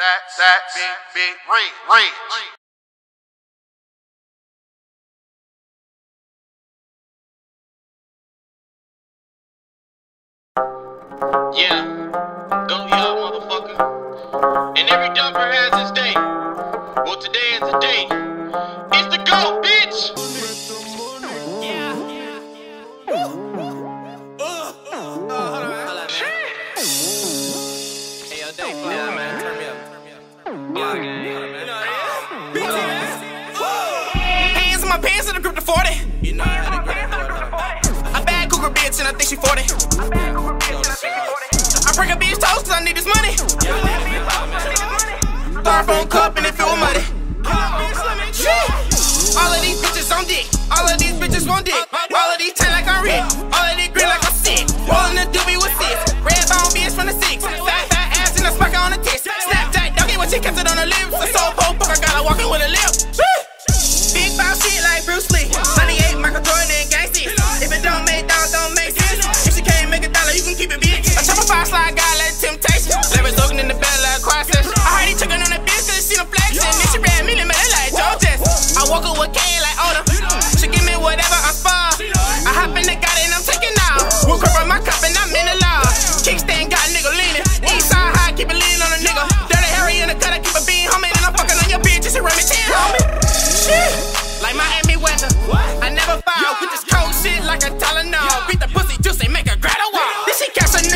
That that big, big range. range. Yeah, go y'all, motherfucker. And every dumper has his day. Well, today is the day. It's the go, bitch! Yeah, yeah, yeah. Shit! Hey, yo, Dave, man. 40. You know how to get 40. I bad cougar bitch and I think she 40. I bad cougar bitch and I think she 40. I break a bitch toast cause I need this money. Yeah, I cup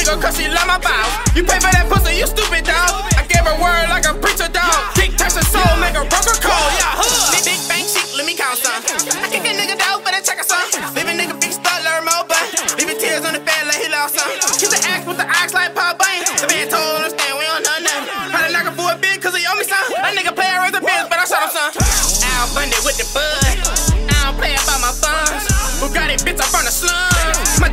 nigga cause she love my bow. You pay for that pussy, you stupid dog. I gave her word like a preacher dog. Dick touch her soul, make her broker cold. Yeah, huh. Big, big bang shit, let me count some. I kick a nigga dog, I check her some. Leave a nigga big start, learn more, but leaving tears on the bed like he lost some. Kill the axe with the axe like Paul Bain. The man told him, stand, we don't know nothing. Had to knock a boy big bit cause he owe me some. That nigga play around the bills, but I shot him some. Al Bundy with the bud. I don't play about my funds. Bugatti bitch, I'm from the slums. My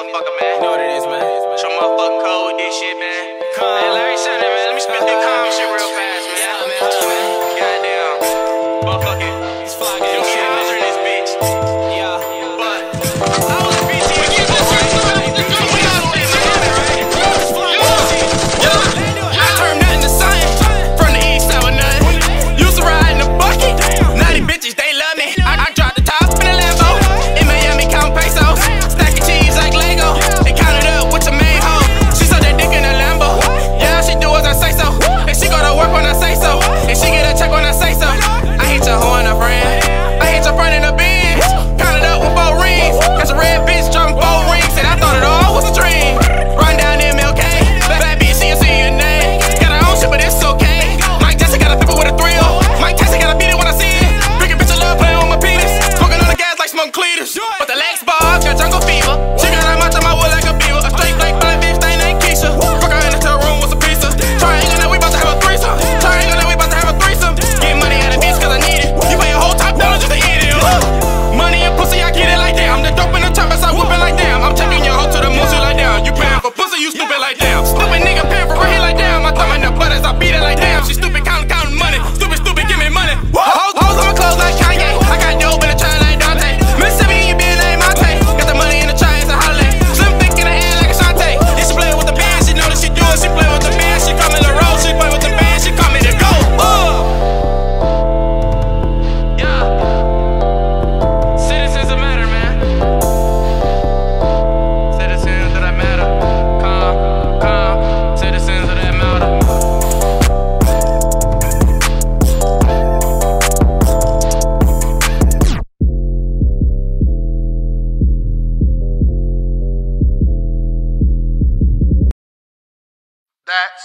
motherfucker, man. You know what it is, man. Show motherfucking cold with this shit, man. Come.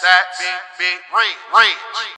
that big, big ring, ring.